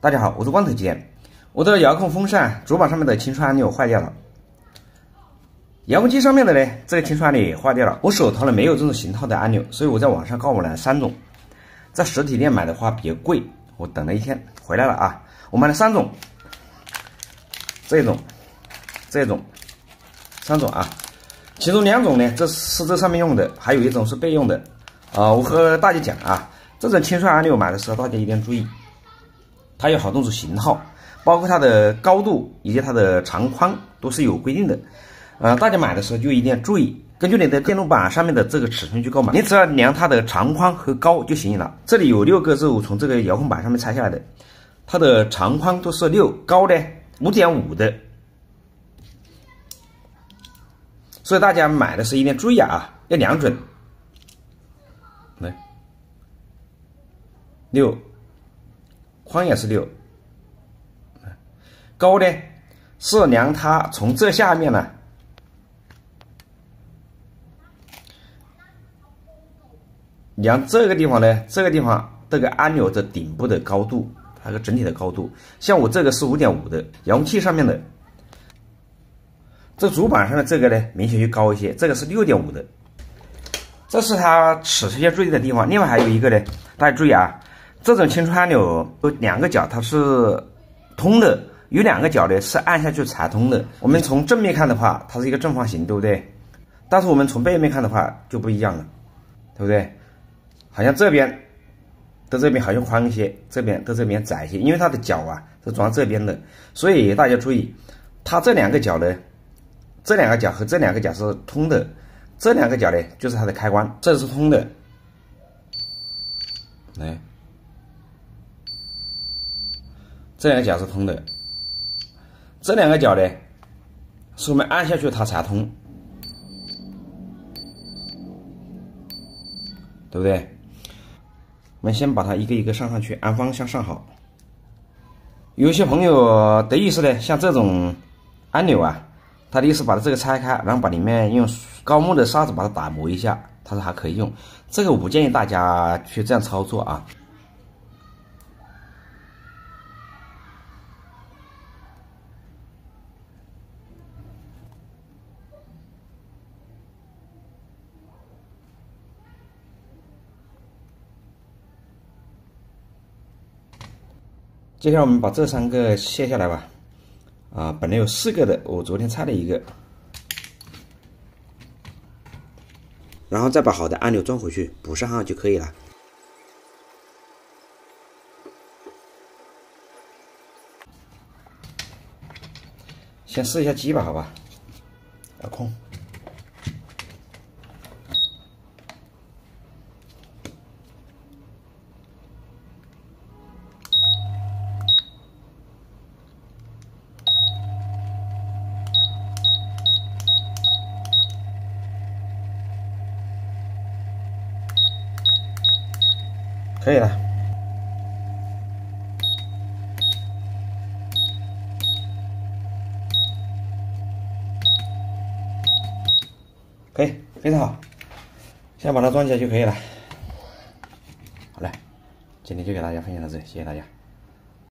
大家好，我是光头杰。我的遥控风扇主板上面的晴窗按钮坏掉了，遥控器上面的呢，这个晴窗按钮也坏掉了。我手头呢没有这种型号的按钮，所以我在网上购买了三种。在实体店买的话比较贵，我等了一天回来了啊，我买了三种，这种、这种、三种啊。其中两种呢，这是这上面用的，还有一种是备用的。啊，我和大家讲啊，这种晴窗按钮买的时候，大家一定要注意，它有好多种型号，包括它的高度以及它的长宽都是有规定的。呃，大家买的时候就一定要注意，根据你的电路板上面的这个尺寸去购买，你只要量它的长宽和高就行了。这里有六个是我从这个遥控板上面拆下来的，它的长宽都是六，高的五点五的。所以大家买的时候一定要注意啊，要量准。来，六，宽也是六，高呢是量它从这下面呢，量这个地方呢，这个地方这个按钮的顶部的高度，它个整体的高度，像我这个是五点五的，遥控器上面的。这主板上的这个呢，明显就高一些，这个是六点五的，这是它尺寸要注意的地方。另外还有一个呢，大家注意啊，这种晴窗按钮有两个角它是通的，有两个角呢是按下去才通的。我们从正面看的话，它是一个正方形，对不对？但是我们从背面看的话就不一样了，对不对？好像这边到这边好像宽一些，这边到这边窄一些，因为它的角啊是装这边的，所以大家注意，它这两个角呢。这两个角和这两个角是通的，这两个角呢就是它的开关，这是通的。来，这两个角是通的，这两个角呢是我们按下去它才通，对不对？我们先把它一个一个上上去，按方向上好。有些朋友的意思呢，像这种按钮啊。他的意思把它这个拆开，然后把里面用高木的砂子把它打磨一下，他说还可以用。这个我不建议大家去这样操作啊。接下来我们把这三个卸下来吧。啊，本来有四个的，我昨天拆了一个，然后再把好的按钮装回去，补上号就可以了。先试一下机吧，好吧，遥控。可以了，可以，非常好，现在把它装起来就可以了。好嘞，今天就给大家分享到这里，谢谢大家。